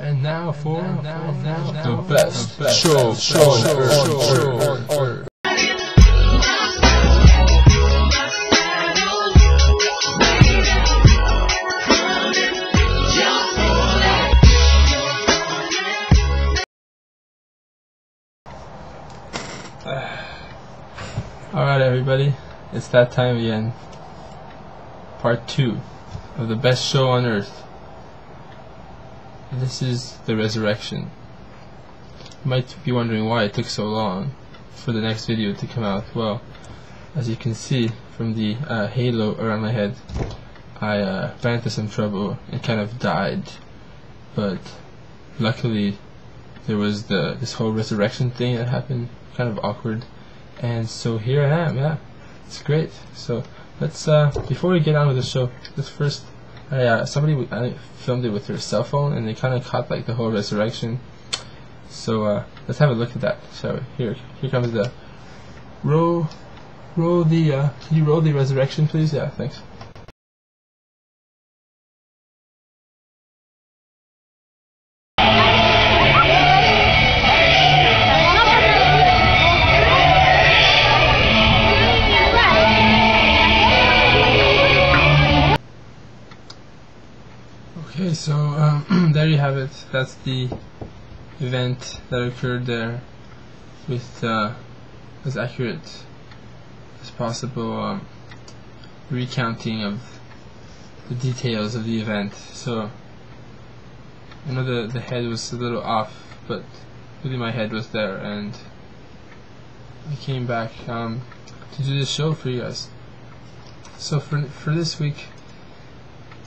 And now for now, now, the best the best show, show show, show, show, show, show, show. Alright, everybody, it's that time again. Part 2 of the best show on earth. This is the resurrection. You might be wondering why it took so long for the next video to come out. Well, as you can see from the uh, halo around my head, I uh, ran into some trouble and kind of died. But luckily, there was the this whole resurrection thing that happened, kind of awkward. And so here I am, yeah. It's great. So let's, uh, before we get on with the show, let's first, I, uh, somebody filmed it with their cell phone and they kind of caught like the whole resurrection. So uh, let's have a look at that. So here, here comes the roll, roll the, uh, can you roll the resurrection please? Yeah, thanks. So um, there you have it. That's the event that occurred there with uh, as accurate as possible um, recounting of the details of the event. So I know the, the head was a little off, but really my head was there and I came back um, to do this show for you guys. So for, for this week,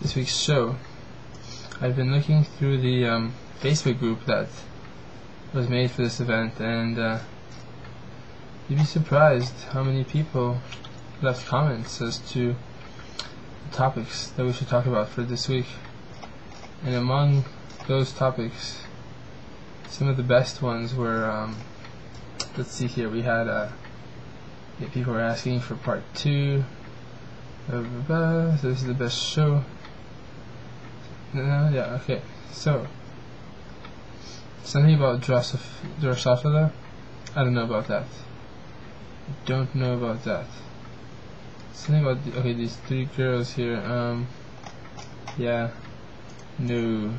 this week's show, I've been looking through the um, Facebook group that was made for this event, and uh, you'd be surprised how many people left comments as to the topics that we should talk about for this week. And among those topics, some of the best ones were, um, let's see here, we had uh, yeah, people were asking for part two. Blah, blah, blah. This is the best show. No, yeah, okay. So, something about Drosof- Drosophila? I don't know about that. Don't know about that. Something about, the, okay, these three girls here, um, yeah, no.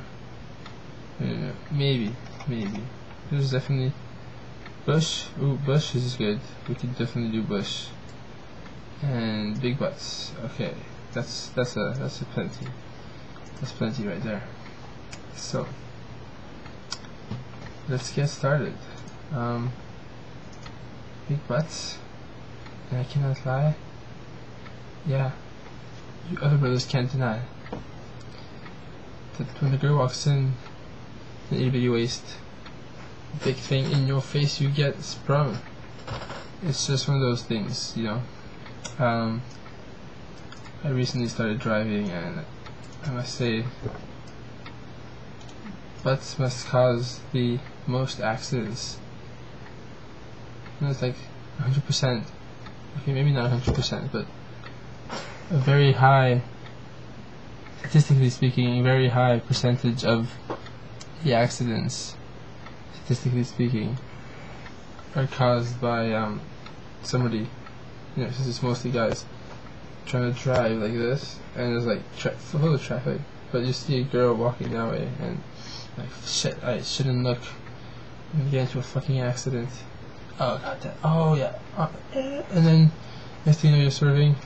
No. Maybe, maybe. There's definitely, Bush, ooh, Bush is good. We could definitely do Bush. And big butts, okay. That's, that's a, that's a plenty. That's plenty right there. So, let's get started. Um, big butts, and I cannot lie. Yeah, you other brothers can't deny that when the girl walks in, an itty bitty waist, big thing in your face, you get sprung. It's just one of those things, you know. Um, I recently started driving and I must say, butts must cause the most accidents. It's like 100%, okay, maybe not 100%, but a very high, statistically speaking, very high percentage of the accidents, statistically speaking, are caused by um, somebody, you know, since it's mostly guys, trying to drive like this, and there's like tra- full of traffic, but you see a girl walking that way, and like shit, I shouldn't look. I'm get into a fucking accident. Oh god, that. Oh yeah. Uh, eh. and then next thing you know, you're swerving,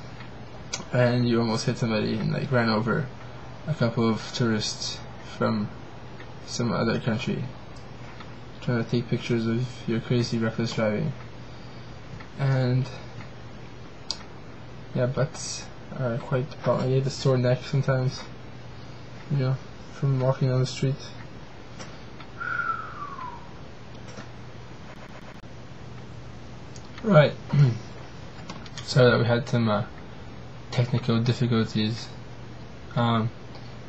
and you almost hit somebody and like ran over a couple of tourists from some other country, trying to take pictures of your crazy reckless driving, and yeah, butts are quite the. I get a sore neck sometimes, you know, from walking on the street. Right. Sorry that we had some uh, technical difficulties. Um,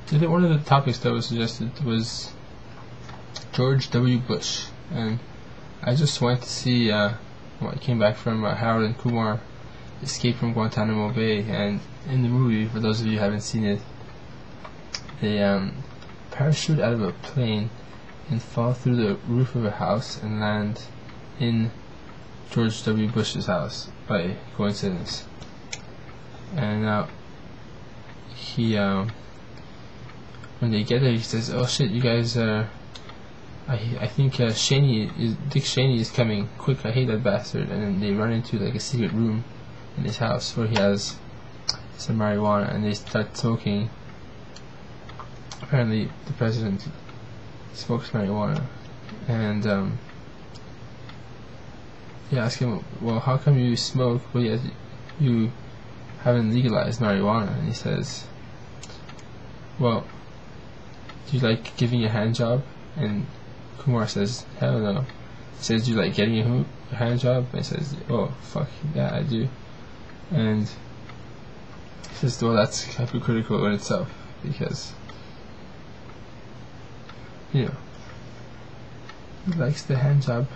I think one of the topics that was suggested was George W. Bush, and I just went to see uh, came back from uh, Harold and Kumar Escape from Guantanamo Bay, and in the movie, for those of you who haven't seen it, they um, parachute out of a plane and fall through the roof of a house and land in George W. Bush's house by coincidence. And now he, um, when they get there, he says, "Oh shit, you guys are." I I think uh, Cheney is Dick Cheney is coming. Quick, I hate that bastard. And then they run into like a secret room in his house where he has some marijuana, and they start talking. Apparently, the president smokes marijuana, and um, they ask him, "Well, how come you smoke? Well, yet you haven't legalized marijuana?" And he says, "Well, do you like giving a hand job?" And Kumar says, "Hell no." He says, "Do you like getting a hand job?" And he says, "Oh, fuck yeah, I do." And says, "Well, that's hypocritical in itself because." You know, he likes the hand job,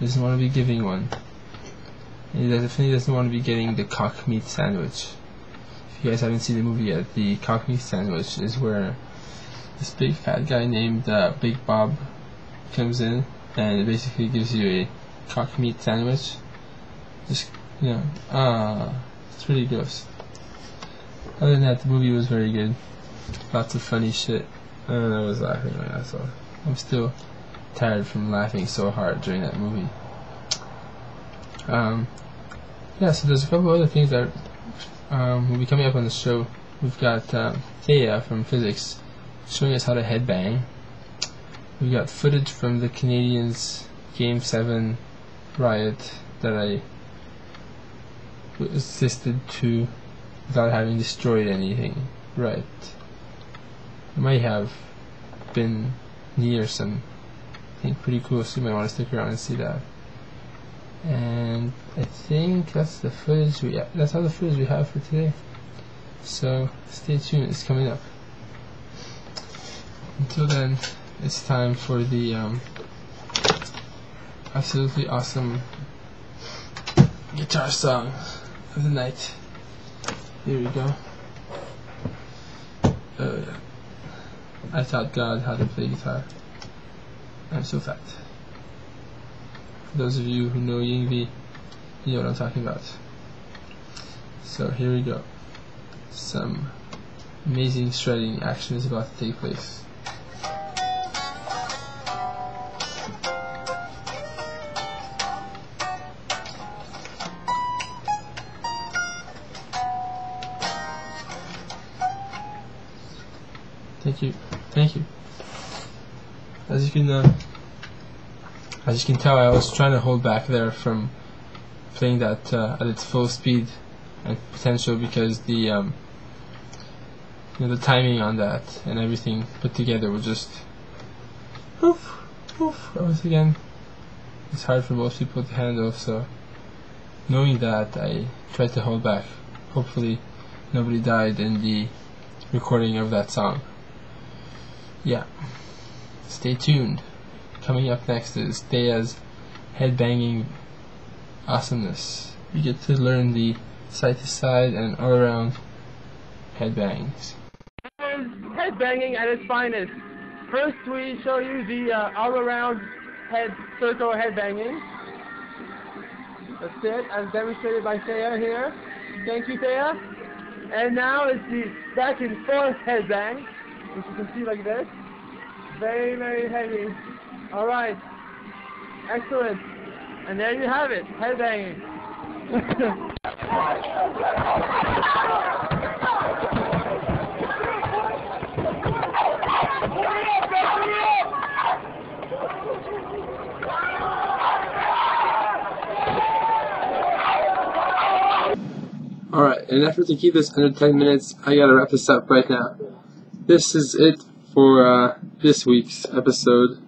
doesn't want to be giving one. He definitely doesn't want to be getting the cock meat sandwich. If you guys haven't seen the movie yet, the cock meat sandwich is where this big fat guy named uh, Big Bob comes in and basically gives you a cock meat sandwich. Just, you know, ah, it's gross. Other than that, the movie was very good. Lots of funny shit. And I was laughing my ass off. I'm still tired from laughing so hard during that movie. Um, yeah, so there's a couple other things that um, will be coming up on the show. We've got uh, Thea from physics showing us how to headbang. We've got footage from the Canadiens Game 7 riot that I assisted to without having destroyed anything. Right. I might have been near some thing pretty cool, so you might want to stick around and see that. And I think that's the footage we that's all the footage we have for today. So stay tuned, it's coming up. Until then, it's time for the um, absolutely awesome guitar song of the night. Here we go. Yeah. I taught God how to play guitar. I'm so fat. For those of you who know Yngwie, you know what I'm talking about. So here we go. Some amazing shredding action is about to take place. Thank you. Thank you. As you can, uh, as you can tell, I was trying to hold back there from playing that uh, at its full speed and potential because the, um, you know, the timing on that and everything put together was just, poof, poof. Once again, it's hard for most people to handle. So, knowing that, I tried to hold back. Hopefully, nobody died in the recording of that song yeah, stay tuned. Coming up next is Thea's headbanging awesomeness. You get to learn the side to side and all around headbangs. Headbanging at its finest. First, we show you the uh, all around head circle headbanging. That's it, as demonstrated by Thea here. Thank you, Thea. And now it's the back and forth headbang which you can see like this. Very, very heavy. All right. Excellent. And there you have it, headbanging. Alright, in an effort to keep this under 10 minutes, I gotta wrap this up right now. This is it for uh, this week's episode.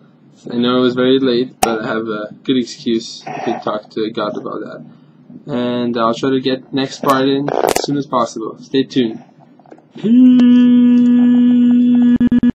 I know it was very late, but I have a good excuse to talk to God about that. And I'll try to get next part in as soon as possible. Stay tuned. Peace.